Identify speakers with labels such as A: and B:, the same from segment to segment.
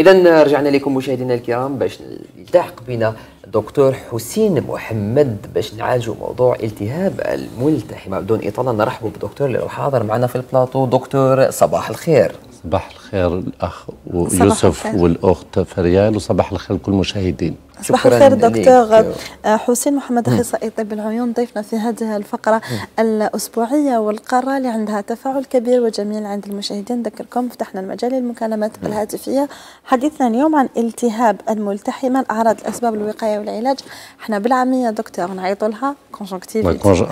A: اذا رجعنا لكم مشاهدينا الكرام باش يلتحق بنا دكتور حسين محمد باش نعالجوا موضوع التهاب الملتحمة. بدون إطالة نرحبوا بدكتور اللي حاضر معنا في البلاطو. دكتور صباح الخير.
B: صباح الخير الأخ يوسف والأخت فريال وصباح الخير لكل المشاهدين.
C: صباح الخير دكتور حسين محمد اخصائي طب العيون ضيفنا في هذه الفقرة الأسبوعية والقارة اللي عندها تفاعل كبير وجميل عند المشاهدين. نذكركم فتحنا المجال للمكالمات الهاتفيه حديثنا اليوم عن التهاب الملتحمة الأعراض الأسباب الوقاية والعلاج. إحنا بالعامية دكتور نعيطوا لها conjonctivite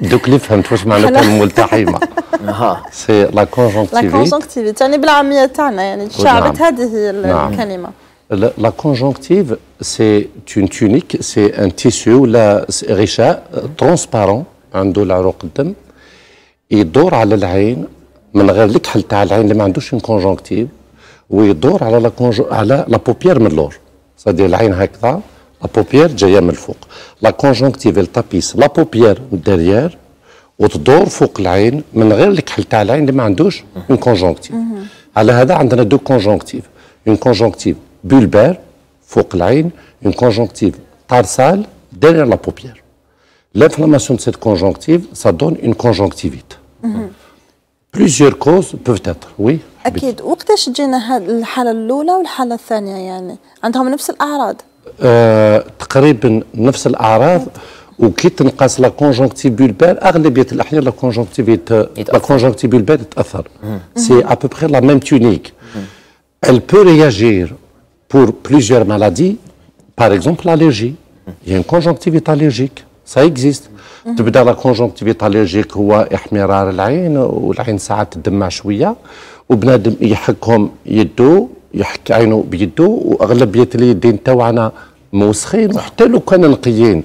B: دوك اللي فهمت واش معنى الملتحمة. c'est la conjonctivite
C: la conjonctivite يعني بالعامية تاعنا يعني شعبت هذه الكلمة.
B: La, la, conjonctive, c'est une tunique, c'est un tissu ولا غشاء transparent عنده العروق الدم يدور على العين من غير الكحل تاع العين اللي ما عندوش conjonctive ويدور على la conjo على la paupière من اللور. صدي العين هكذا la paupière جاية من الفوق. la conjonctive tapisse la paupière من ال derrière وتدور فوق العين من غير الكحل تاع العين اللي ما عندوش conjonctive على هذا عندنا deux conjonctives, une conjonctive bulbaire, فوق العين, une conjonctive tarsale derrière la paupière. L'inflammation de cette conjonctive, ça donne une conjonctivite. Mm -hmm. Plusieurs causes peuvent être, oui.
C: أكيد، وقتاش تجينا الحالة الأولى والحالة الثانية يعني؟ عندهم نفس الأعراض؟
B: آه، تقريبا نفس الأعراض وكي تنقص la conjonctive bulbaire أغلبية الأحيان la conjonctivite la conjonctive bulbaire تتأثر c'est à peu près la même tunique elle peut réagir pour plusieurs maladies, par exemple l'allergie. Il y a une conjonctivite allergique, ça existe. تبدا la conjonctivite allergique هو احمرار العين والعين ساعات تدمع شوية وبنادم يحكهم يدو يحك عينه بيدو واغلبيه اليدين تاوعنا موسخين وحتى لو كان نقيين.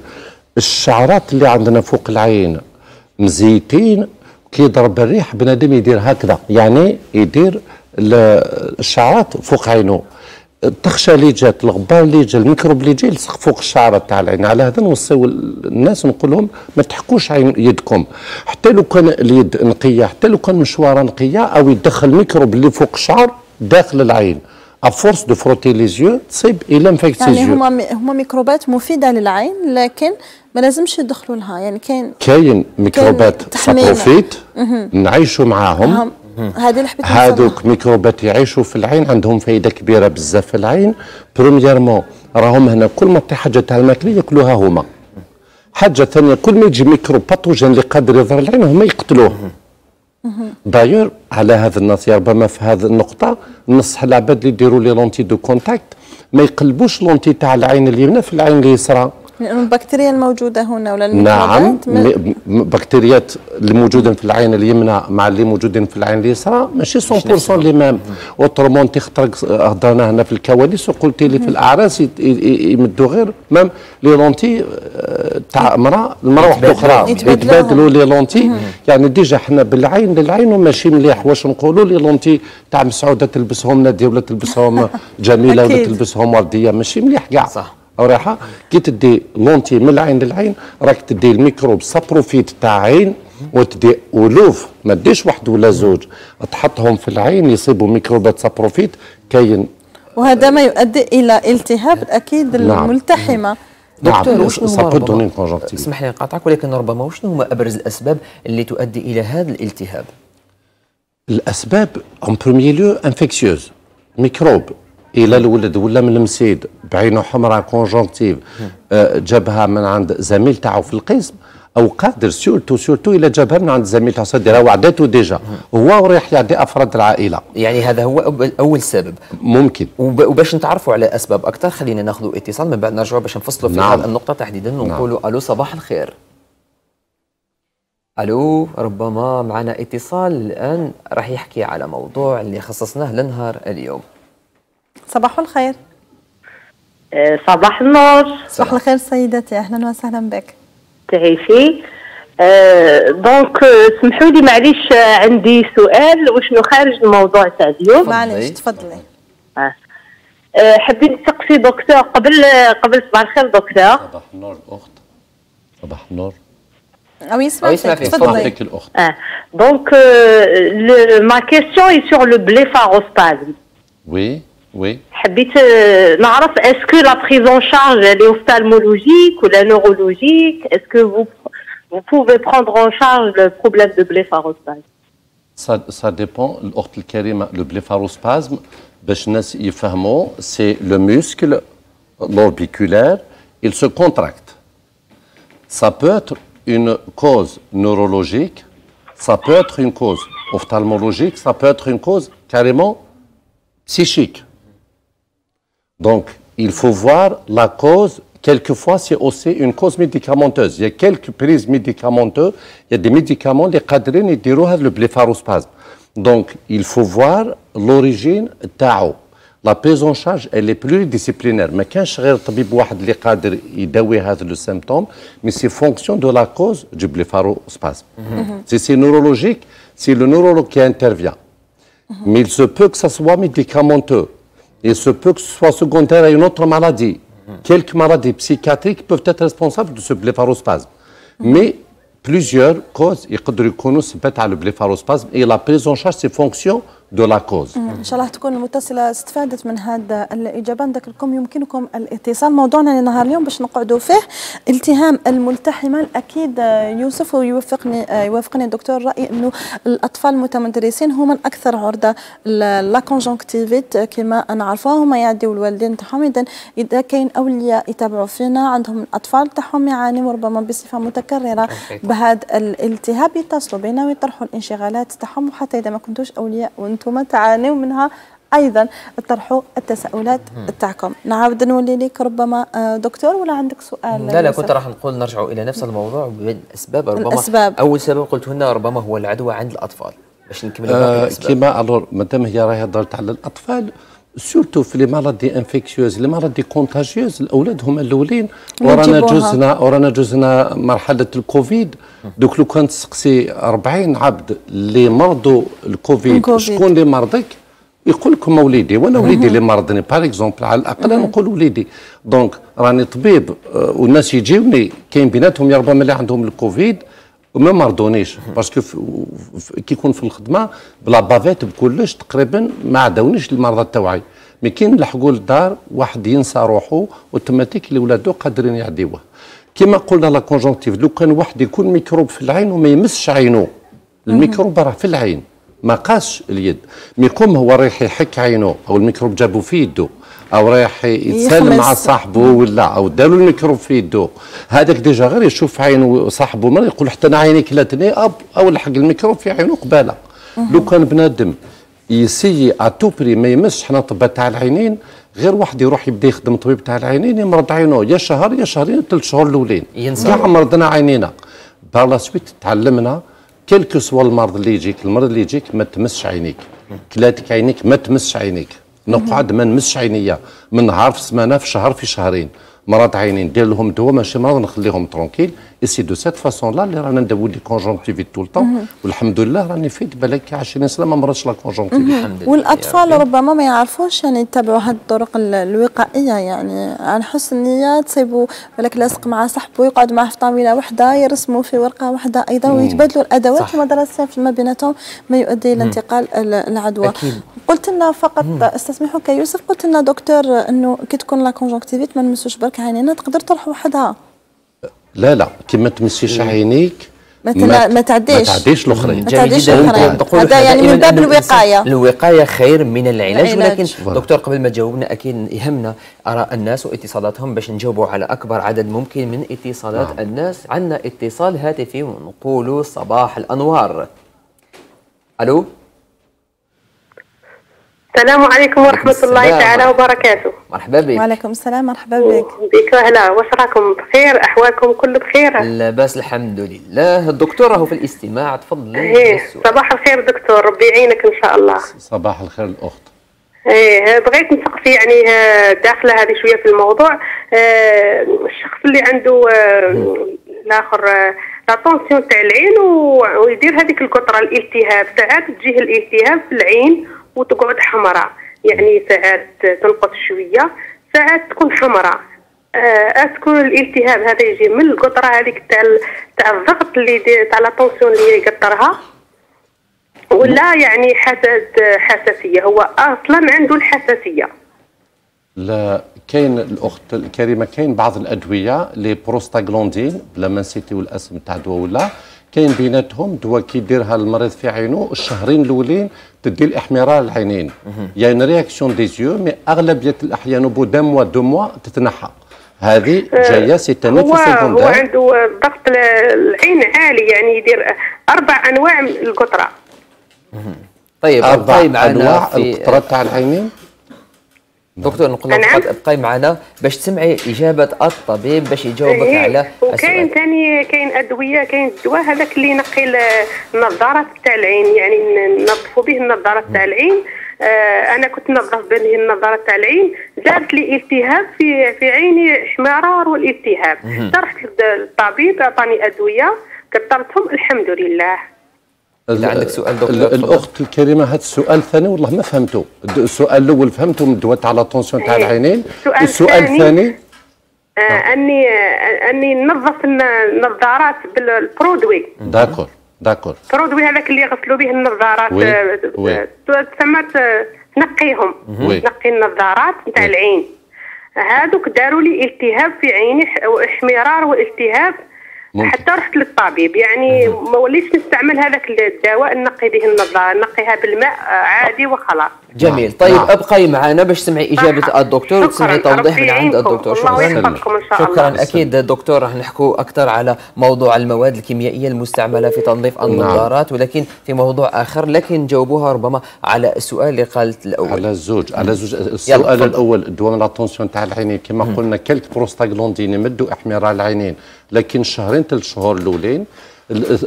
B: الشعرات اللي عندنا فوق العين مزيتين كي يضرب الريح بنادم يدير هكذا. يعني يدير الشعرات فوق عينه التخشى اللي جات الغبار اللي جا الميكروب اللي جا يلصق فوق الشعره تاع العين على هذا نوصيو الناس نقول لهم ما تحكوش عين يدكم. حتى لو كان اليد نقية حتى لو كان مشواره نقية أو يدخل الميكروب اللي فوق الشعر داخل العين. à force de frotter les yeux تصيب les infections
C: يعني هما هما ميكروبات مفيدة للعين لكن ما لازمش يدخلوا لها يعني كاين
B: كاين ميكروبات saprophytes نعيشوا معاهم.
C: هذه اللي
B: هذوك ميكروبات يعيشوا في العين عندهم فائده كبيرة بزاف في العين. premièrement راهم هنا كل ما طيح حاجة تاع الماكلة ياكلوها هما. حاجة ثانية كل ما يجي ميكروب pathogène اللي قادر يضر العين هما يقتلوه. d'ailleurs على هذا النص ربما في هذه النقطة نصح العباد اللي يديروا les lentilles de contact ما يقلبوش lentille تاع العين اليمنى في العين اليسرى.
C: لأن البكتيريا الموجودة هنا ولا
B: نعم بكتيريات اللي موجودين في العين اليمنى مع اللي موجودين في العين اليسرى ماشي 100% les mêmes autrement تخترق هضرنا هنا في الكواليس وقلت لي في الأعراس يمدوا غير. même les lentilles آه، تاع امراه المراه واحدة أخرى. يتبادلوا les lentilles. يعني déjà حنا بالعين للعين وماشي مليح. واش نقولوا les lentilles تاع مسعودة تلبسهم نادية ولا تلبسهم جميلة ولا تلبسهم وردية ماشي مليح كاع. صح. رايحه كي تدي lentilles من العين للعين راك تدي الميكروب saprophyte تاع عين وتدي الوف ما تديش واحد ولا زوج. تحطهم في العين يصيبوا ميكروبات saprophytes كاين.
C: وهذا ما يؤدي إلى التهاب أكيد نعم. الملتحمة.
A: دكتور نعم. وشنو هو اسمح لي نقاطعك ولكن ربما وشنو هما أبرز الأسباب اللي تؤدي إلى هذا الالتهاب؟
B: الأسباب en premier lieu infectieuses ميكروب. إلى الولد ولا من المسيد بعينه حمراء كونجونكتيف آه، جابها من عند زميل تاعو في القسم أو قادر سورتو سورتو إلى جابها من عند زميل تاعو صدر وعدته ديجا. هو ورايح يعدي أفراد العائلة.
A: يعني هذا هو أول سبب.
B: ممكن.
A: وباش نتعرفوا على أسباب أكثر خلينا ناخذوا اتصال من بعد نرجعوا باش نفصلوا في نعم. هذه النقطة تحديدا ونقولوا نعم. ألو صباح الخير. ألو ربما معنا اتصال الآن راح يحكي على موضوع اللي خصصناه لنهار اليوم.
C: صباح الخير.
D: آه، صباح النور.
C: صباح الخير سيدتي أهلا وسهلا بك.
D: تعيشي. أه donc سمحوا لي معليش عندي سؤال وشنو خارج الموضوع تاع اليوم؟
C: معليش تفضلي.
D: آه. أه حبيت نسقسي دكتور قبل قبل صباح الخير دكتور.
B: صباح النور الأخت. صباح النور.
C: أو يسمع فيك تفضلي.
B: الأخت.
D: آه. donc ما كيسيون اي سور لو بليفاروسبازم
B: وي
D: Oui. حبيت نعرف est-ce que la prise en charge elle est ophtalmologique ou la neurologique Est-ce que vous vous pouvez prendre en charge le problème de blépharospasme
B: Ça, ça dépend. Le blépharospasme, c'est le muscle l'orbiculaire, il se contracte. Ça peut être une cause neurologique, ça peut être une cause ophtalmologique, ça peut être une cause carrément psychique. Donc, il faut voir la cause. Quelquefois, c'est aussi une cause médicamenteuse. Il y a quelques prises médicamenteuses. Il y a des médicaments, les cadrines, et le blépharospasme. Donc, il faut voir l'origine تاعو. La prise en charge, elle est pluridisciplinaire. Mais quand غير طبيب واحد اللي قادر يداوي هذا le symptôme, mais c'est fonction de la cause du blépharospasme. Si c'est neurologique, c'est le neurologue qui intervient. Mais il se peut que ça soit médicamenteux. Il se peut que ce soit secondaire à une autre maladie. Mhm. Quelques maladies psychiatriques peuvent être responsables de ce blépharospasme. Mais plusieurs causes, il peut reconnaître le blépharospasme et la prise en charge de ses fonctions de la cause.
C: إن شاء الله تكون المتصله استفادت من هذا الإجابة. نذكركم يمكنكم الاتصال. موضوعنا لنهار اليوم باش نقعدوا فيه. التهام الملتحمه أكيد يوسف ويوافقني يوافقني الدكتور راي إنه الأطفال المتمدرسين هما الأكثر عرضة لا كونجونكتيفيت كما نعرفوها هما يعديوا الوالدين تاعهم. اذا إذا كاين أولياء يتابعوا فينا عندهم الأطفال تاعهم يعانيوا ربما بصفة متكررة بهذا الالتهاب. يتصلوا بنا ويطرحوا الانشغالات تاعهم. وحتى إذا ما كنتوش أولياء وأنتم تعانوا منها. أيضا اطرحوا التساؤلات تاعكم نعاود نولي لك ربما دكتور ولا عندك سؤال؟
A: لا لا كنت راح نقول نرجع إلى نفس الموضوع بالاسباب ربما
C: الأسباب.
A: أول سبب قلت هنا ربما هو العدوى عند الأطفال. باش نكمل
B: آه كما alors مادام هي راهي هضرت على الأطفال surtout في les maladies infectieuses les maladies contagieuses الاولاد هما الاولين ورانا جزنا ورانا جزنا مرحله الكوفيد دوك لو كان تسقسي 40 عبد اللي مرضوا الكوفيد شكون اللي مرضك يقول لكم وليدي وأنا وليدي اللي مرضني par exemple على الاقل نقول وليدي donc راني طبيب والناس يجيوني كاين بيناتهم ربما اللي عندهم الكوفيد وما مرضونيش parce que كي يكون في الخدمه بلا bavette بكلش تقريبا ما عداونيش المرضى التوعي mais كاين لحقوا للدار واحد ينسى روحه اوتوماتيك اللي ولادو قادرين يعديوه كما قلنا la conjonctive لو كان واحد يكون ميكروب في العين وما يمسش عينه الميكروب راه في العين ما قاس اليد مي يقوم هو رايح يحك عينه أو الميكروب جابو في يده أو رايح يتسالم مع صاحبه ولا أو داروا الميكروب في يده هذاك ديجا غير يشوف عين صاحبه مرة يقول حتى أنا عيني كلاتني أب أو لحق الميكروب في عينه قبالة. لو كان بنادم يسي اتوبري ما يمسش حنا طبات تاع العينين غير واحد يروح يبدأ يخدم طبيب تاع العينين يمرض عينه يا شهر يا شهرين ثلاث شهور الأولين. كاع مرضنا عينينا. par la suite تعلمنا quel que soit المرض اللي يجيك المرض اللي يجيك ما تمسش عينيك. كلاتك عينيك ما تمسش عينيك. نقعد ما نمسش عينيا من نهار في سمانه في شهر في شهرين. مرض عينين ندير لهم دواء ماشي مرض نخليهم tranquilles. et c'est de cette façon-là اللي رانا نداوي les conjonctivites tout le temps والحمد لله راني فيت بالك 20 سنه ما مرضش la conjonctivite
C: والأطفال ربما ما يعرفوش يعني يتبعوا هذه الطرق الوقائية يعني عن حسن النيه تصيبوا بالك لاصق مع صاحبه يقعد معه في طاولة واحدة يرسموا في ورقة واحدة أيضا ويتبادلوا الأدوات المدرسية فيما بيناتهم ما يؤدي إلى انتقال العدوى. أكيد. قلت لنا فقط استسمحوا كيوسف قلت لنا دكتور إنه كي تكون la conjonctivite ما نمسوش برك عينينا تقدر تروح وحدها.
B: لا لا كي ما تمسيش عينيك
C: ما ما تعديش.
B: ما تعديش الأخرين.
C: ما تعديش الأخرين. هذا يعني من باب الوقاية.
A: الوقاية خير من العلاج ولكن دكتور قبل ما تجاوبنا أكيد يهمنا آراء الناس واتصالاتهم باش نجاوبوا على أكبر عدد ممكن من اتصالات نعم. الناس. عندنا اتصال هاتفي ونقولوا صباح الأنوار. ألو؟
D: السلام عليكم ورحمة الله تعالى وبركاته.
A: مرحبا بك.
C: وعليكم السلام مرحبا بك.
D: بك أهلا واش راكم؟ بخير؟ أحوالكم كل بخير؟
A: لاباس الحمد لله. الدكتور راهو في الاستماع تفضلي
D: إيه صباح الخير دكتور. ربي يعينك إن شاء الله.
B: صباح الخير الأخت.
D: إيه بغيت نسقسي يعني داخله هذه شوية في الموضوع. آه الشخص اللي عنده آه الآخر لا طونسيون تاع العين ويدير هذيك القطرة الالتهاب. ساعات تجيه الالتهاب في العين وتقعد حمراء يعني ساعات تنقص شوية ساعات تكون حمراء. آه تكون الالتهاب هذا يجي من القطرة هذيك تاع تاع الضغط اللي تاع لا اللي يقطرها. ولا يعني حسد حساسية هو أصلا عنده الحساسية.
B: لا كاين الأخت الكريمة كاين بعض الأدوية les prostaglandines بلا ما نسيتيو الاسم تاع الدواء ولا. كاين بيناتهم دواء كيديرها المريض في عينه الشهرين الأولين تدي الاحمرار العينين يعني réaction des yeux mais أغلبية الأحيان bout de deux mois deux mois تتنحى. هذه جاية سي
D: هو هو عنده ضغط العين عالي يعني يدير أربع أنواع من القطرة.
B: طيب ابقي معنا أنواع القطرة تاع العينين.
A: دكتور نقول لك نعم. ابقي معنا باش تسمعي إجابة الطبيب باش يجاوبك إيه على
D: وكاين ثاني كاين أدوية كاين الدواء هذاك اللي ينقي النظارات تاع العين يعني نظفوا به النظارات تاع العين. آه أنا كنت نظف به النظارات تاع العين. جابت لي التهاب في في عيني احمرار والالتهاب. رحت للطبيب أعطاني أدوية كثرتهم الحمد لله.
A: إذا عندك سؤال دكتور
B: الأخت الكريمه هذا السؤال الثاني والله ما فهمته. السؤال الأول فهمته من الدواء تاع la tension تاع العينين. السؤال الثاني
D: آه أني آه أني ننظف النظارات بال
B: produit. d'accord
D: d'accord. produit هذاك اللي يغسلوا به النظارات oui. وي. تسمى تنقيهم تنقي النظارات نتاع العين. هذوك داروا لي التهاب في عيني وإحمرار وإلتهاب ممكن. حتى رحت للطبيب يعني ما وليتش نستعمل هذاك الدواء نقي به النظاره نقيها بالماء عادي وخلاص.
A: جميل. نعم. طيب نعم. أبقي معنا باش تسمعي إجابة الدكتور وتسمعي توضيح من عند الدكتور.
D: شكرا. الله شاء
A: شكرا. الله. أكيد دكتور راح نحكوا أكثر على موضوع المواد الكيميائية المستعملة في تنظيف نعم. النظارات نعم. ولكن في موضوع آخر لكن جاوبوها ربما على السؤال اللي قالت الأول.
B: على الزوج. على زوج السؤال الأول الدواء la tension تاع العينين. كما قلنا كلك prostaglandines يمدوا إحمرار العينين. لكن شهرين ثلاث شهور الأولين.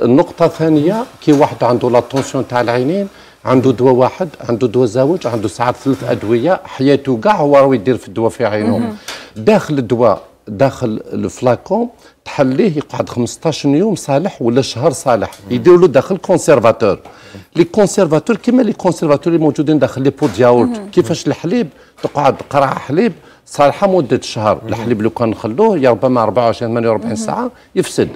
B: النقطة الثانية كي واحد عنده la tension تاع العينين عنده دواء واحد عنده دواء زوج عنده ساعات ثلاث أدوية حياته كاع هو راه يدير في الدواء في عينه. داخل الدواء داخل ال flacon تحليه يقعد 15 يوم صالح ولا شهر صالح. يديروا له داخل conservateur les conservateurs كيما les conservateurs اللي موجودين داخل les pots de yaourt كيفاش الحليب؟ تقعد قرعه حليب صالحة مدة شهر. الحليب لو كان نخلوه يا ربما 24 48 ساعة يفسد.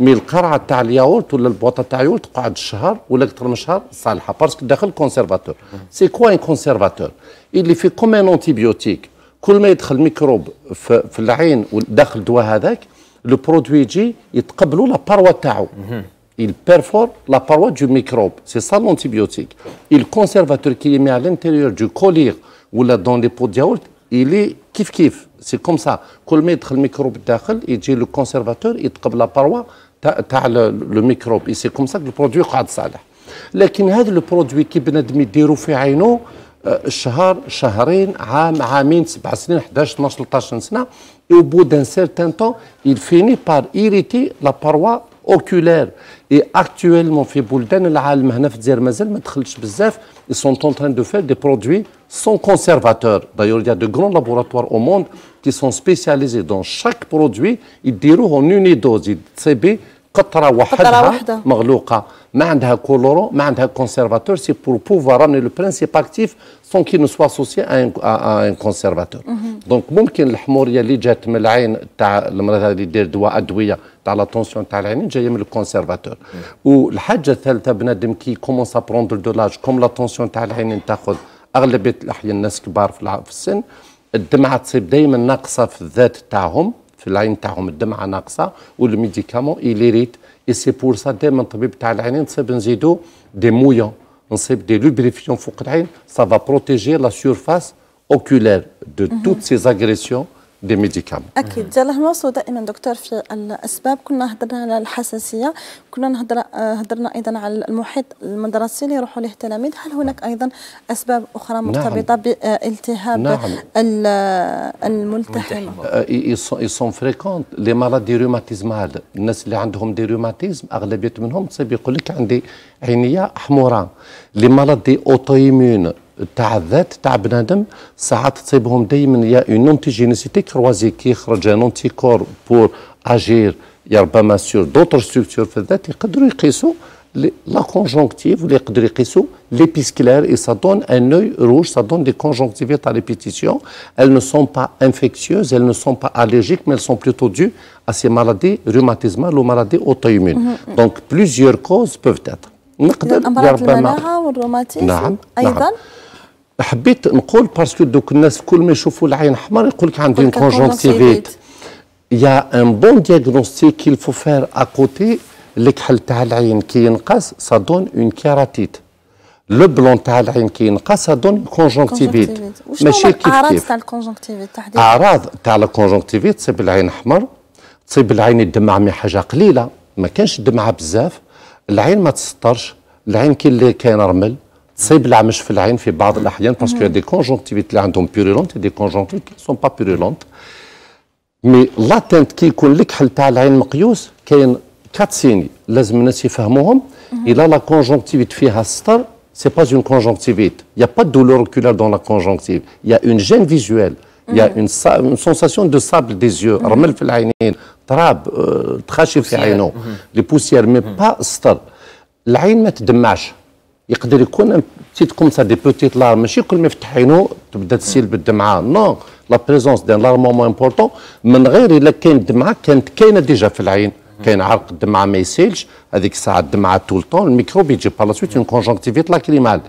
B: mais القرعة تاع الياورت ولا البوطه تاع الياورت تقعد شهر ولا أكثر من شهر صالحة. parce que داخل conservateur c'est quoi un conservateur il fait comme un antibiotique كل ما يدخل ميكروب في, في العين داخل الدواء هذاك le produit يجي يتقبلوا la paroi تاعو. il perfore la paroi du microbe. C'est ça l'antibiotique. Et le conservateur qui est mis à l'intérieur du collyre ولا dans les pots de yaourt, est كيف كيف c'est comme ça كل ما يدخل الميكروب الداخل يجي le conservateur يتقبل la paroi تاع le microbe c'est comme ça ال produit يقعد صالح لكن هذا ال produit كي بنادم يديرو في عينه شهر شهرين عام عامين سبع سنين 11 12 13 سنه au bout d'un certain temps il finit par irriter la paroi oculaire et actuellement في بلدان العالم هنا في الجزائر مازال ما دخلش بزاف. Ils sont en train de faire des produits sans conservateur. D'ailleurs, il y a de grands laboratoires au monde qui sont spécialisés dans chaque produit. Ils diront en unidose CB قطرة وحدها مغلوقة ما عندها couleur ما عندها conservateur c'est pour pouvoir ramener le principe actif sans qu'il ne soit associé un conservateur donc ممكن الحموريه اللي جات من العين تاع هذا اللي يدير دواء ادويه تاع la tension تاع العينين جاية من ال conservateur والحاجة الثالثه بنادم qui commence prendre de l'âge comme la tension تاع العينين تاخذ اغلبيه الاحيان الناس كبار في السن الدمعه تصيب دائما ناقصه في الذات تاعهم في العين تاعهم الدمعه ناقصه وال médicament il irrite et c'est pour ça دائما الطبيب تاع العينين نصيب نزيدو des moyens نصيب des lubrifiants فوق العين ça va protéger la surface oculaire de toutes ces agressions des médicaments
C: أكيد. جل نوصلوا دائما دكتور في الأسباب. كنا هضرنا على الحساسية. كنا نهضر هضرنا أيضا على المحيط المدرسي اللي يروحوا له التلاميذ هل هناك أيضا أسباب أخرى مرتبطة نعم. بالتهاب نعم. الملتحمه
B: ils sont fréquents les maladies rhumatismales الناس اللي عندهم des rhumatismes أغلبية منهم تصيب يقول لك عندي عينية حمراء. les maladies auto-immunes تاع الذات تاع بنادم ساعات تصيبهم دائما y'a une antigénicité croisée كي يخرج un anticorps pour agir يا ربما sur d'autres structures في الذات يقدروا يقيسوا la conjonctive ولا يقدروا يقيسوا et ça donne un œil rouge, ça donne des conjonctivites à répétition. Elles ne sont pas infectieuses, elles ne sont pas allergiques, mais elles sont plutôt dues à ces maladies rhumatismales ou maladies auto-immunes. Mm -hmm. Donc plusieurs causes peuvent être.
C: نقدر أمراض المناعة والروماتيزم
B: نعم
C: أيضا
B: نعم. حبيت نقول parce que دوك الناس كل ما يشوفوا العين احمر يقول لك عندي conjonctivite y'a un bon diagnostic qu'il faut faire à côté الكحل تاع العين كي ينقص ça donne une kératite le blanc تاع العين كي ينقص ça donne conjonctivite
C: ماشي كيف الاعراض تاع ال conjonctivite
B: تحديدا اعراض تاع ال conjonctivite تصيب العين احمر تصيب العين الدمعه mais حاجة قليله ما كانش الدمعه بزاف العين ما تسطرش العين كي اللي كاين رمل تصيب العمش في العين في بعض الاحيان parce que des conjonctivites اللي عندهم purulentes des conjonctivites qui sont pas purulentes mais l'atteinte كي يكون الكحل تاع العين مقيوس كاين quatre signes لازم الناس يفهموهم إلى la conjonctivite فيها السطر c'est pas une conjonctivite y'a pas douleur oculaire dans la conjonctivite y'a une gêne visuelle y'a une sensation de sable des yeux رمل في العينين تراب تخاشي في عينه les poussières mais pas السطر العين ما تدمعش يقدر يكون petite comme ça des petites larmes ماشي كل ما يفتح عينو تبدا تسيل بالدمعة. non la présence d'un larmoiement important من غير إلا كاين دمعة كانت كاينة déjà في العين. كاين عرق الدمعه ما يسيلش هذيك الساعة الدمعة طول طون الميكروب يجي par la suite une conjonctivite lacrymale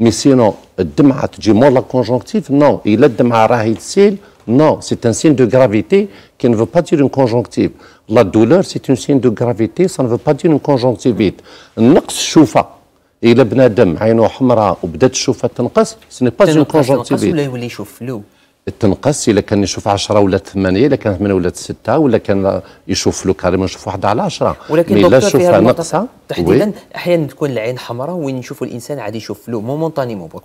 B: mais sinon الدمعة تجي مور la conjonctivite non إلا الدمعة راهي تسيل un signe de gravité qui ne veut pas dire une conjonctivite. La douleur, c'est un signe de gravité, ça ne veut pas dire une conjonctivite. النقص الشوفة. إلا بنادم عينه حمراء وبدات الشوفة تنقص n'est pas une conjonctivite.
A: ولا يولي يشوف flou
B: تنقص إلا كان يشوف 10 ولا 8 إلا كان 8 ولا 6 ولا كان يشوف له carrément يشوف واحد على 10
A: ولكن لا شوفها ناقصه تحديدا أحيانا تكون العين حمراء وين نشوفوا الإنسان عادي يشوف flou mais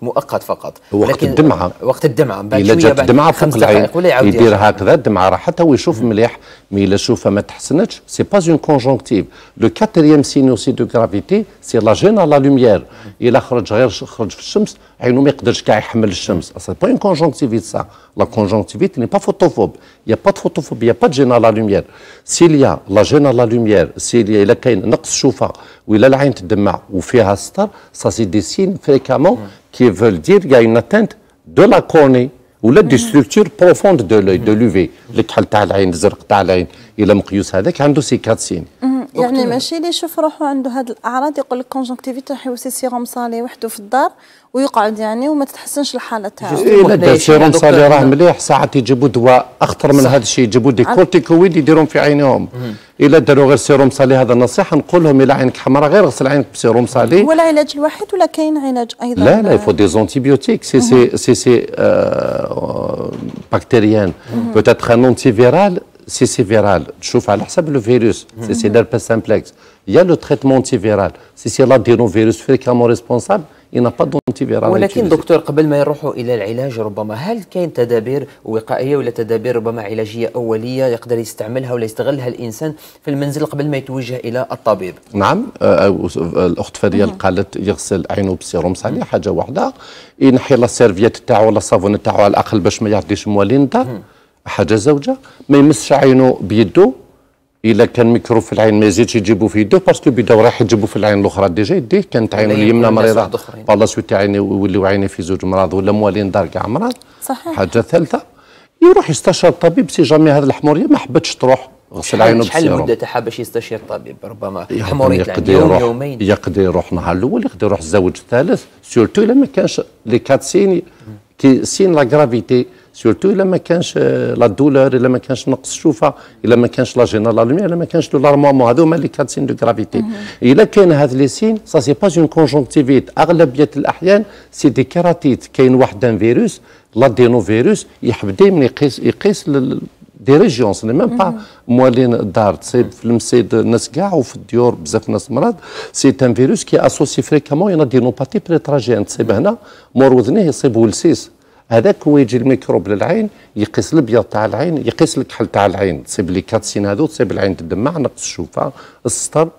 A: مؤقت فقط.
B: وقت الدمعة.
A: وقت الدمعة.
B: إلا جات الدمعة فوق العين يدير هكذا الدمعة راه حتى هو يشوف مليح. mais إلا شوفها ما تحسنتش. c'est pas une conjonctivite le quatrième signe aussi de gravité c'est la gêne la lumière الا خرج غير خرج في الشمس. عينو ما يقدرش كاع يحمل الشمس. c'est pas une conjonctivite ça la conjonctivite n'est pas photophobe y'a pas photophobe y'a pas gêne la lumière s'il y a la gêne la lumière s'il الا كاين نقص شوفه ولا العين تدمع وفيها سطر ça c'est des signes fréquemment qui veulent dire y'a une atteinte de la cornée ولا des structures profondes de l'œil de l'uvée الكحل تاع العين الزرق تاع العين إلى مقيوس هذاك عنده ces quatre signes
C: يعني ماشي اللي يشوف روحه عنده هذه الأعراض يقول لك conjonctivite راح يوصي sérum salé وحده في الدار. ويقعد يعني وما تتحسنش الحالة تاعو.
B: إيه le sérum salé راه مليح. ساعات يجيبوا دواء أخطر من هذا الشيء يجيبوا des corticoïdes يديرون في عينهم إلا داروا غير sérum salé هذا النصيحه نقول لهم الا عينك حمراء غير غسل عينك ب sérum salé
C: هو العلاج الوحيد ولا كاين علاج أيضا.
B: لا لا يفو des antibiotiques si c'est si c'est bactérien peut-être un antiviral si c'est viral تشوف على حسب le virus si c'est l'herpès simplex il y a le traitement antiviral si c'est l'adénovirus fréquemment responsable il y a pas d'antiviral
A: ولكن دكتور قبل ما يروحوا إلى العلاج ربما هل كاين تدابير وقائية ولا تدابير ربما علاجية أولية يقدر يستعملها ولا يستغلها الإنسان في المنزل قبل ما يتوجه إلى الطبيب؟
B: نعم الأخت فريال قالت يغسل عينه ب sérum salé حاجة واحدة. ينحي la serviette تاعو ولا الصابون تاعو على الأقل باش ما يعديش موالين الدار حاجة زوجة. ما يمسش عينه بيده إلا كان ميكرو في العين ما يزيدش يجيبوا في يده parce que بداو راح يجيبوا في العين الأخرى. déjà يديه كانت عينه اليمنى مريضة. بالله سويت عيني يوليو عينيه في زوج مرض ولا موالين دار كاع مرض.
C: صحيح.
B: حاجة ثالثة يروح يستشير الطبيب si jamais هذه الحموريه ما حبتش تروح
A: غسل عينه شحال المده تاعها باش يستشير الطبيب؟ ربما حمورية
B: يوم يومين. يقدر يروح النهار الأول يقدر يروح الزوج الثالث. surtout إلا ما كانش les quatre signes qui signent la gravité surtout إلا ما كانش la douleur إلا ما كانش نقص الشوفه إلا ما كانش la gêne à la lumière إلا ما كانش le larmoiement هذو هما les quatre signes de gravité إلا كاين هاد les signes ça c'est pas une conjonctivite أغلبية الأحيان c'est des kératites كاين واحد un virus l'adénovirus يحب دائما يقيس يقيس des régions c'est même pas موالين الدار تصيب في المسيد الناس كاع وفي الديور بزاف ناس مرض. c'est un virus qui associe fréquemment une adénopathie prétragienne تصيب هنا مور وذنيه يصيب ولسيس هذاك هو يجي الميكروب للعين يقيس الابيض تاع العين يقيس الكحل تاع العين. تصيب les quatre signes هذو تصيب العين تدمع نقص الشوفة السطر.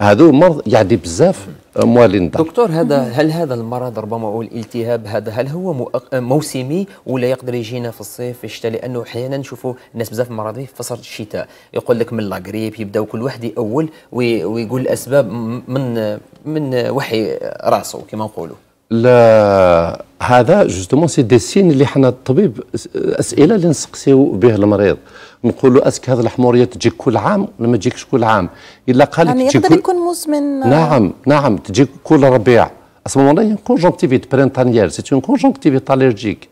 B: هذو مرض يعدي بزاف موالين
A: دكتور هذا هل هذا المرض ربما أو الالتهاب هذا هل هو موسمي ولا يقدر يجينا في الصيف؟ في الشتاء لأنه أحيانا نشوفوا الناس بزاف مرضى في فصل الشتاء. يقول لك من la grippe يبداو كل واحد يأول ويقول الاسباب من من وحي راسه كما نقولوا.
B: لا هذا justement c'est des signes اللي حنا الطبيب أسئلة اللي نسقسيو به المريض. نقول له est-ce que هذه الحمورية تجي كل عام ولا ما تجيكش كل عام؟
C: إلا قال يعني تجي يقدر يكون مزمن آه.
B: نعم نعم تجي كل ربيع. اسمو والله يكون كونجونكتيفيت برينتانيير سي اون كونجونكتيفيت اليرجيك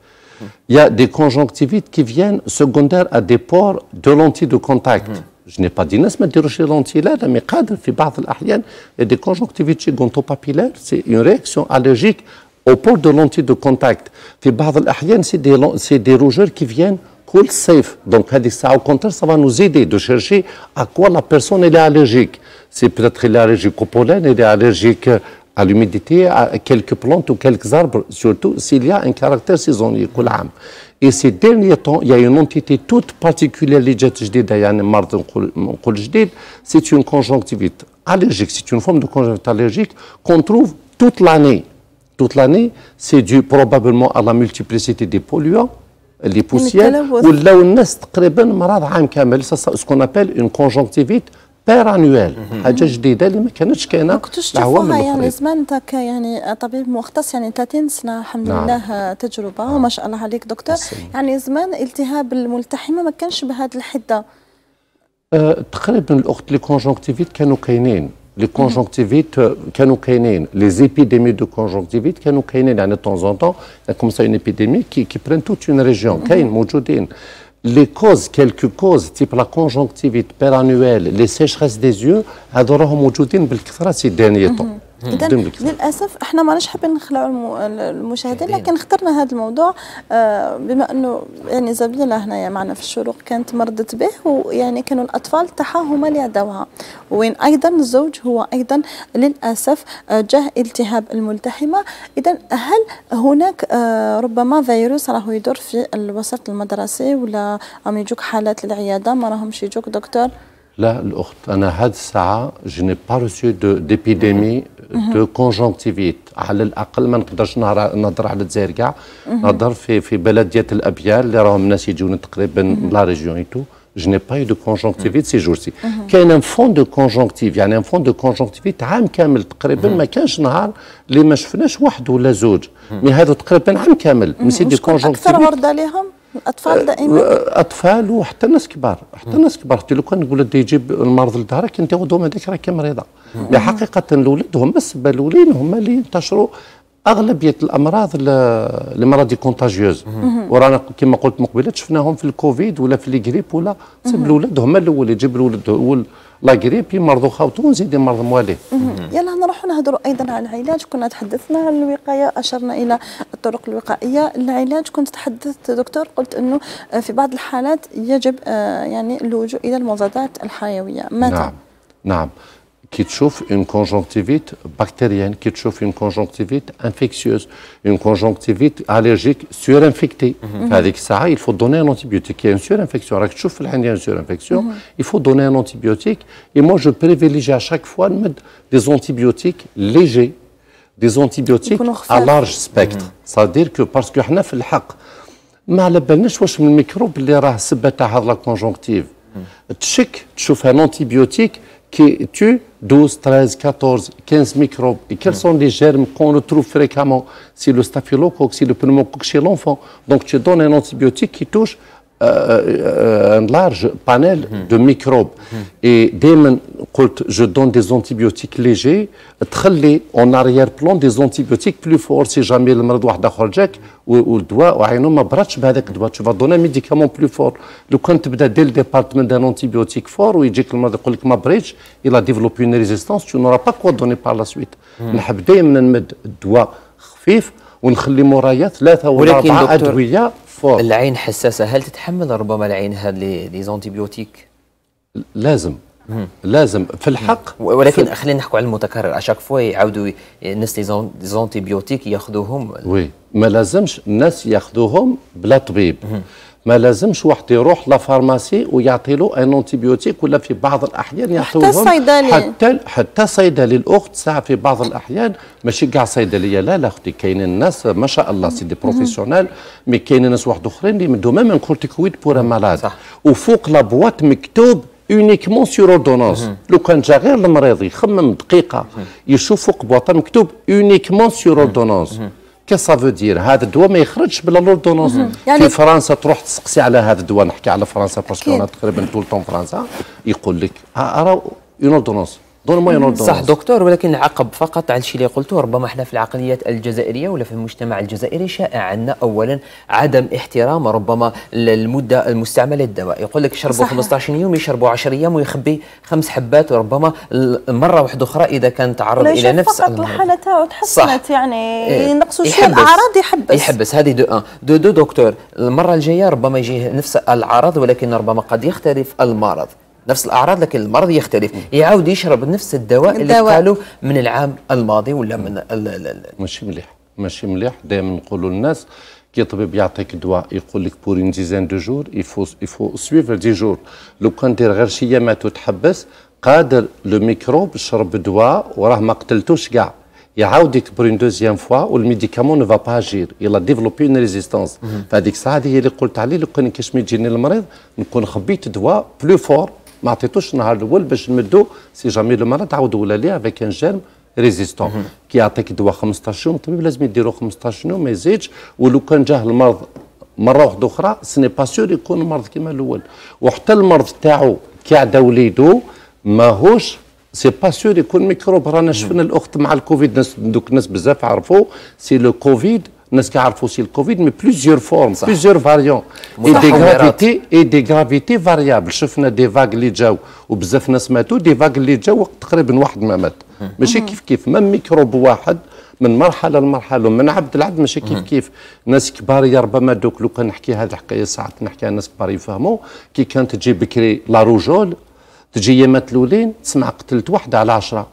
B: يا دي كونجونكتيفيت كي فيان سكوندير ا دي بور دو لونتي دو كونتاكت Je n'ai pas dit ناس ما ديروش لي لونتي لا لا مي قادر في بعض الاحيان دي كونجونكتيفيت بابيلار سي اون رياكسيون الرجيك au port de lentilles de contact في بعض الاحيان سي دي سي دي روجور qui viennent كل صيف دونك هذه الساعه au contraire ça va nous aider de chercher à quoi la personne elle est allergique c'est peut-être elle est allergique au pollen elle est allergique à l'humidité, à quelques plantes ou quelques arbres, surtout s'il y a un caractère saisonnier. et ces derniers temps, il y a une entité toute particulière, c'est une conjonctivite allergique, c'est une forme de conjonctivite allergique qu'on trouve toute l'année. Toute l'année, c'est dû probablement à la multiplicité des polluants, les poussières, ou là où ce qu'on appelle une conjonctivite بير انويل حاجة جديدة اللي ما كانتش كاينة
C: كنت تشوفوها يعني زمان انت يعني طبيب مختص يعني 30 سنة الحمد نعم. لله تجربة نعم. وما شاء الله عليك دكتور. السلام. يعني زمان التهاب الملتحمة ما كانش بهذه الحدة.
B: أه تقريبا الأخت les conjonctivites كانوا كاينين. les conjonctivites كانوا كاينين. les épidémies de conjonctivite كانوا كاينين. يعني temps en temps comme ça une épidémie qui qui prend toute une région كاين موجودين. les causes, quelques causes, type la conjonctivite perannuelle, les sécheresses des yeux, هذو راهم موجودين بالكثره ces derniers temps.
C: اذا للأسف إحنا ماناش حابين نخلعوا المشاهدين لكن اخترنا هذا الموضوع آه، بما إنه يعني زميله هنا معنا في الشروق كانت مرضت به ويعني كانوا الأطفال تاعها هما اللي عداوها وين أيضا؟ الزوج هو أيضا للأسف آه، جاه التهاب الملتحمة. اذا هل هناك آه، ربما فيروس راهو يدور في الوسط المدرسي ولا راهم يجوك حالات العيادة؟ ما راهمش يجوك دكتور؟
B: لا الأخت أنا هذه الساعة je n'ai pas reçu d'épidémie de conjonctivite على الأقل ما نقدرش نهضر على الجزائر كاع. نهضر في في بلديه الابيار اللي راهم الناس يجون تقريبا la région et tout je n'ai pas de conjonctivite ces jours-ci كاين un fond de conjonctivite يعني un fond de conjonctivite عام كامل تقريبا ما كانش نهار اللي ما شفناش واحد ولا زوج. mais هذا تقريبا عام كامل.
C: mais c'est des conjonctivites أكثر عرضه لهم الأطفال دائما.
B: اطفال وحتى الناس كبار حتى الناس كبار. حتى لو كان لك يجيب المرض لدارك أنت غدوه هذاك راك مريضة. حقيقه الأولاد هما السبب الأولين هما اللي انتشروا أغلبية الأمراض المرض contagieuse ورانا كما قلت مقبلة شفناهم في الكوفيد ولا في الجريب ولا. سب الأولاد هما الأول يجيب الأولاد la grippe يمرضوا خاوتو ونزيد مرض مواليه
C: يلا نروح نهضروا أيضا على العلاج. كنا تحدثنا عن الوقاية أشرنا إلى الطرق الوقائية. العلاج كنت تحدثت دكتور قلت إنه في بعض الحالات يجب آه، يعني اللجوء إلى المضادات الحيوية. متى؟
B: نعم. نعم. qui chauffe une conjonctivite bactérienne, qui chauffe une conjonctivite infectieuse, une conjonctivite allergique surinfectée. Mhm. Avec ça, il faut donner un antibiotique. Il y a une surinfection. Alors, chauffe une surinfection, mhm. il faut donner un antibiotique. Et moi, je privilégie à chaque fois des antibiotiques légers, des antibiotiques à large spectre. C'est-à-dire que parce que احنا في الحق ما على بالناش واش من الميكروب اللي راه السبه تاع هذا لا كونجونكتيف تشك تشوف ان antibiotique qui tue 12, 13, 14, 15 microbes. Et quels sont les germes qu'on retrouve fréquemment? C'est le staphylocoque, c'est le pneumocoque chez l'enfant. Donc tu donnes un antibiotique qui touche un large panel de microbes. Et dès je donne des antibiotiques légers, تخلي en arrière-plan des antibiotiques plus forts si jamais المرض واحد اخر جاك والدواء وعينه ما بردش بهذاك الدواء tu vas donner médicament plus fort لو كان تبدا دير directement un antibiotique fort ويجيك المرض يقول لك ما بريتش il a développé une résistance tu n'auras pas quoi donner par la suite نحب دائما نمد الدواء خفيف ونخلي مورايا ثلاثة ولا اربعه ادويه
A: fort العين حساسة هل تتحمل ربما العين هذه les antibiotiques؟
B: لازم. لازم. في الحق
A: ولكن خلينا نحكوا على المتكرر. à chaque fois يعاودوا الناس لي antibiotiques ياخذوهم.
B: oui. ما لازمش الناس ياخذوهم بلا طبيب. ما لازمش واحد يروح la pharmacie ويعطي له un antibiotique ولا في بعض الأحيان يعطيوهم.
C: حتى صيدلي.
B: حتى حتى صيدلي الأخت ساعة في بعض الأحيان ماشي كاع صيدلية. لا لا أختي كاينين الناس ما شاء الله c'est des professionnels mais كاينين ناس واحد أخرين اللي يمدوا même un corticoïde pour malade. وفوق la boîte مكتوب uniquement sur ordonnance لو كان جا غير المريض يخمم دقيقة يشوف فوق بواطة مكتوب uniquement sur ordonnance كي سا فو دير هذا الدواء ما يخرجش بلا l'ordonnance يعني في فرنسا تروح تسقسي على هذا الدواء نحكي على فرنسا parce que أنا تقريبا tout le temps فرنسا يقول لك راه une ordonnance donc
A: صح دكتور ولكن عقب فقط على الشيء اللي قلته. ربما إحنا في العقليات الجزائرية ولا في المجتمع الجزائري شائع عندنا اولا عدم احترام ربما المدة المستعملة للدواء. يقول لك شربوا 15 يوم يشربوا 10 أيام ويخبي خمس حبات وربما مرة واحدة أخرى إذا كان تعرض إلى نفس
C: فقط الحالة تاعو تحسنت يعني إيه. ينقصوا شوية
A: الأعراض يحبس. يحبس. هذه deux un deux deux دكتور المرة الجاية ربما يجي نفس الأعراض ولكن ربما قد يختلف المرض. نفس الأعراض لكن المرض يختلف. يعاود يشرب نفس الدواء, اللي قالوا من العام الماضي ولا من
B: ماشي مليح ماشي مليح. دائما نقولوا للناس كي طبيب يعطيك دواء يقول لك pour une dizaine de jours il faut il faut suivre dix jours لو كان دير غير شي أيامات وتحبس قادر le microbe يشرب دواء وراه ما قتلتوش كاع. يعاود يكبر une deuxième fois وال médicament ne va pas agir il a développé une résistance فهذيك الساعة هذه هي اللي قلت عليه لو كان كاش ما يجيني المريض نكون خبيت دواء plus fort ما عطيتوش النهار الأول باش نمدو si jamais le مرض عاود ولا ليه avec un germe résistant كي يعطيك دواء 15 يوم الطبيب لازم يديرو 15 يوم ما يزيدش. ولو كان جاه المرض مرة واحدة أخرى ce n'est pas sûr يكون المرض كيما الأول. وحتى المرض تاعو كي عدا وليدو ماهوش c'est pas sûr يكون ميكروب. رانا شفنا الأخت مع الكوفيد ناس دوك الناس بزاف عرفوا c'est le Covid الناس كيعرفوا c'est ال Covid mais plusieurs formes plusieurs variants et des gravités et des gravités variables شفنا des vagues اللي جاو وبزاف ناس ماتوا des vagues اللي جاو تقريبا واحد ما مات ماشي كيف كيف ما ميكروب واحد من مرحله لمرحله من عبد العبد ماشي كيف كيف ناس كبار يا ربما دوك لو كان نحكي هذه الحكاية ساعات نحكيها الناس كبار يفهموا كي كانت تجي بكري la rougeole تجي يامات الاولين تسمع قتلت واحدة على عشرة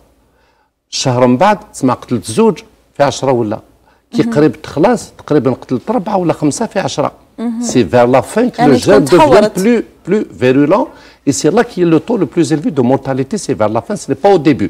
B: شهر من بعد تسمع قتلت زوج في عشرة ولا كي قريب تخلص تقريبا قتلت أربعة ولا خمسة في عشرة. c'est vers la fin que le gène devient plus plus virulent et c'est là qu'il y a le taux le plus élevé de mortalité c'est vers la fin c'est pas au début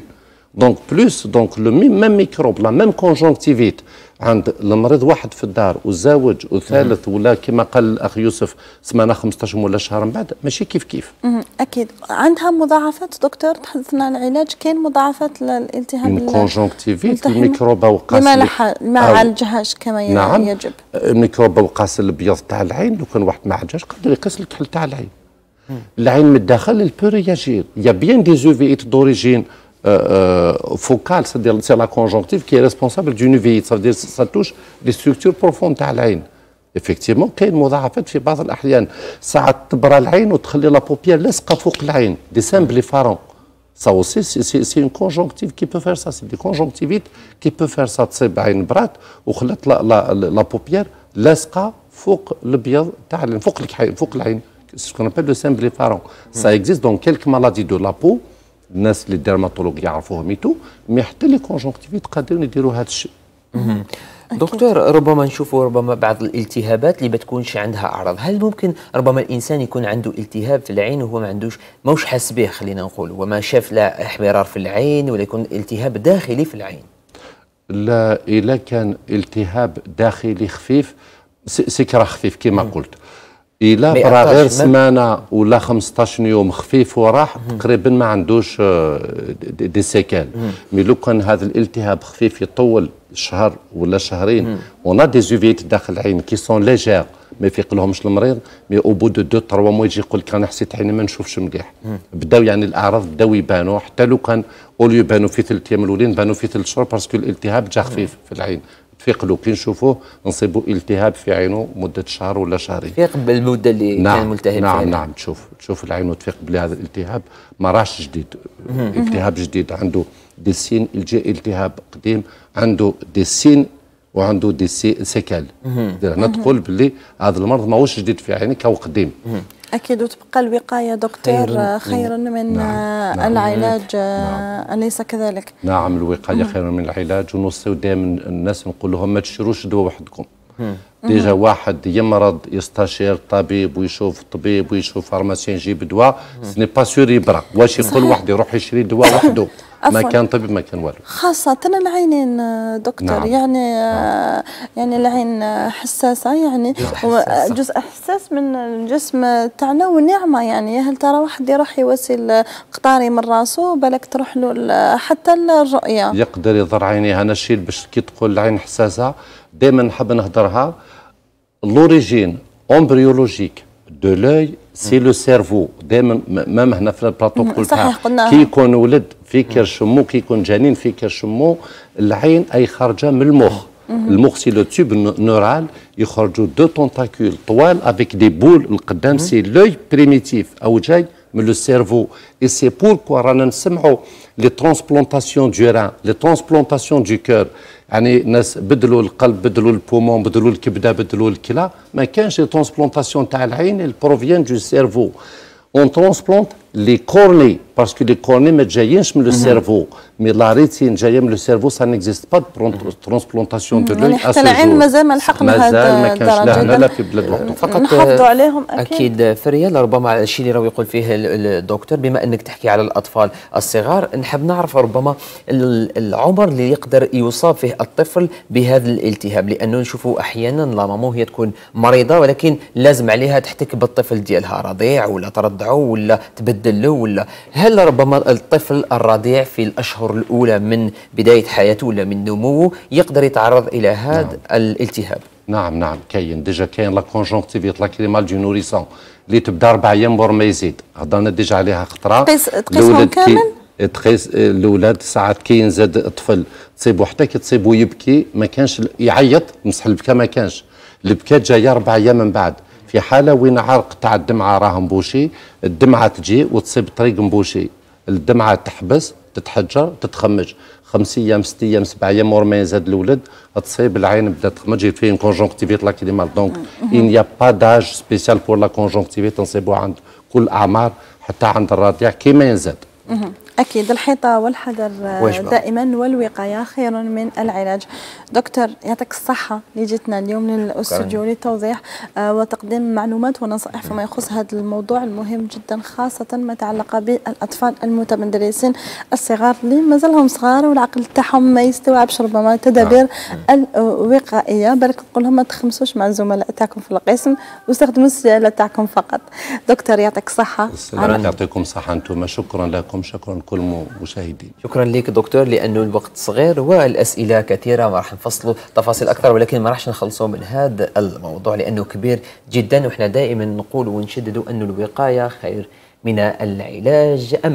B: donc plus donc le même microbe la même conjonctivite عند المريض واحد في الدار وزوج وثالث ولا كما قال الأخ يوسف سمانه 15 ولا شهر من بعد ماشي كيف كيف.
C: أكيد. عندها مضاعفات دكتور؟ تحدثنا عن العلاج. كاين مضاعفات للالتهاب
B: ال conjonctivite الميكروب
C: وقاس لما ما عالجهاش كما نعم. يجب.
B: الميكروب وقاس الأبيض تاع العين لو كان واحد ما عالجهاش قدر يقيس الكحل تاع العين. العين من الداخل elle peut réagir il y a bien des uvéites d'origine focale c'est c'est-à-dire c'est la conjonctive qui est responsable d'une uvéite. Ça veut dire ça touche les structures profondes في بعض الاحيان ساعات تبرى العين وتخلي la paupière لاصقه فوق العين des symblépharons ça aussi c'est une conjonctive qui peut faire ça c'est des conjonctivites qui peuvent faire ça تصيب عين برات وخلات la la la paupière لاصقه فوق الابيض تاع فوق فوق العين ce qu'on appelle deux symblépharons ça existe dans quelques maladies de la peau الناس اللي ال dermatologue يعرفوهم mais mais حتى les conjonctivites قادرين يديروا هذا الشيء.
A: دكتور ربما نشوفوا ربما بعض الالتهابات اللي بتكونش عندها أعراض. هل ممكن ربما الإنسان يكون عنده التهاب في العين وهو ما عندوش؟ موش حاس به خلينا نقول وما شاف لا احمرار في العين ولا يكون التهاب داخلي في العين؟
B: لا اذا كان التهاب داخلي خفيف سكرة خفيف كما قلت. الا برا غير سمانة ولا 15 يوم خفيف وراح تقريبا ما عندوش آه، دي سيكال مي لو كان هذا الالتهاب خفيف يطول شهر ولا شهرين ونا دي زوفيت داخل العين كي سون ليجير ما يفيق لهمش المريض مي أو بو دو دو تروا مو يجي يقول لك أنا حسيت عيني ما نشوفش مليح. بداو يعني الأعراض بداو يبانوا حتى لو كان اوليو يبانوا في ثلاث أيام الأولين بانوا في ثلاث شهور باسكو الالتهاب جا خفيف في العين. تفيق كي نشوفوه نصيبوا التهاب في عينه مدة شهر ولا شهرين.
A: تفيق بالمدة اللي نعم كان ملتهب
B: نعم فيها نعم. تشوف تشوف العين وتفيق بلي هذا الالتهاب ما راش جديد. التهاب جديد عنده des signes التهاب قديم عنده des signes وعنده des sé séquelles. هنا تقول باللي هذا المرض ماهوش جديد في عينك هو قديم.
C: أكيد وتبقى الوقاية دكتور خير خيرا من نعم. نعم. العلاج نعم. أليس كذلك؟
B: نعم الوقاية خير من العلاج ونوصيو دائما الناس نقول لهم ما تشروش دواء وحدكم déjà واحد يمرض يستشير طبيب ويشوف طبيب ويشوف pharmacien يجيب دواء ce n'est pas sûr يبرا واش يقول واحد يروح يشري دواء وحده ما كان طبيب ما كان والو
C: خاصة العينين دكتور. نعم. يعني نعم. يعني العين حساسة يعني جزء حساس من الجسم تاعنا ونعمة يعني. هل ترى واحد يروح يوسل قطاري من راسه بالك تروح له حتى الرؤية؟
B: يقدر يضر عينيه. أنا الشيء باش كي تقول العين حساسة دائما نحب نهضرها l'origine embryologique de l'œil c'est le cerveau دائما même هنا في البلاطو
C: قلنا
B: كي يكون ولد في كرشمو كي يكون جنين في كرشمو العين اي خارجه من المخ المخ c'est le tube neural يخرجوا deux tentacules طوال avec des boules القدام c'est l'œil primitif أو جاي من le cerveau et c'est pourquoi رانا نسمعوا les transplantations de rein les transplantations de cœur يعني ناس بدلوا القلب بدلوا ال poumon بدلوا الكبده بدلوا الكلى. ما كانش transplantation تاع العين elle provient du cerveau on transplante les cornées parce que les cornées ما جايينش من le cerveau mais la rétine جاية من le cerveau ça n'existe pas transplantation de
C: l'œil حتى العين مازال ما لحقنا
B: مازال ما كانش لا هنا لا في بلاد الوطن
C: فقط نحافظوا عليهم
A: أكيد. أكيد في الريال ربما الشيء اللي راهو يقول فيه الدكتور بما أنك تحكي على الأطفال الصغار نحب نعرف ربما العمر اللي يقدر يصاب فيه الطفل بهذا الالتهاب لأنه نشوفوا أحيانا لا مامو هي تكون مريضة ولكن لازم عليها تحتك بالطفل ديالها رضيع ولا ترضعه ولا تبدل له ولا هل ربما الطفل الرضيع في الأشهر الأولى من بداية حياته ولا من نموه يقدر يتعرض إلى هذا نعم. الالتهاب؟
B: نعم نعم. كاين. déjà كاين la conjonctivite lacrymale du nourrisson اللي تبدا أربع أيام ور ما يزيد. هضرنا déjà عليها خطرة.
C: تقيسهم كامل؟
B: تقيس الأولاد ساعات كي ينزاد الطفل تصيبو حتى كي تصيبو يبكي ما كانش يعيط مسح البكا ما كانش. البكا جاية أربع أيام من بعد. في حالة وين عرق تاع الدمعة راه مبوشي الدمعة تجي وتصيب طريق مبوشي. الدمعة تحبس تتحجر تتخمج. خمس أيام ست أيام سبع أيام ور ما يزاد الولد تصيب العين بدات تخمج. فيه conjonctivite lacrymale donc il n'y a pas d'âge spécial pour la conjonctivite نصيبوها عند كل أعمار حتى عند الرضيع كيما يزاد.
C: أكيد الحيطة والحذر دائما والوقاية خير من العلاج. دكتور يعطيك الصحة اللي جيتنا اليوم للاستوديو للتوضيح آه وتقديم معلومات ونصائح فيما يخص هذا الموضوع المهم جدا خاصة ما يتعلق بالأطفال المتمدرسين الصغار اللي مازالهم صغار والعقل تاعهم ما يستوعبش ربما التدابير نعم. الوقائية بالك نقول لهم ما تخمسوش مع الزملاء تاعكم في القسم واستخدموا السيالة تاعكم فقط. دكتور يعطيك الصحة.
B: يعطيكم الصحة أنتم. شكرا لكم. شكرا كل المشاهدين.
A: شكرا لك دكتور لأنه الوقت صغير والأسئلة كثيرة ما راح نفصلوا تفاصيل أكثر ولكن ما راحش نخلصوا من هذا الموضوع لأنه كبير جدا وإحنا دائما نقول ونشدد انه الوقاية خير من العلاج.